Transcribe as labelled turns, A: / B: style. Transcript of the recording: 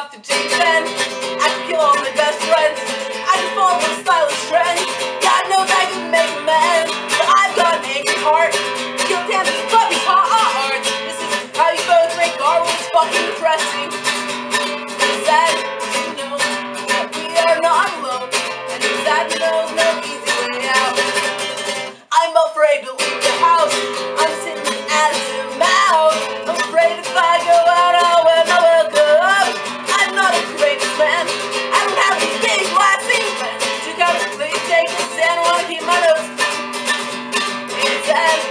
A: off to Jason. I could kill all my best friends. I could follow the stylish trends. God knows I can make men, But I've got an angry heart. Kill Tam is Bubby's hot hearts. This is how you both make art when fucking depressing. It's sad to know that we are not alone. And it's sad to know no easy way out. I'm afraid to leave. Yeah.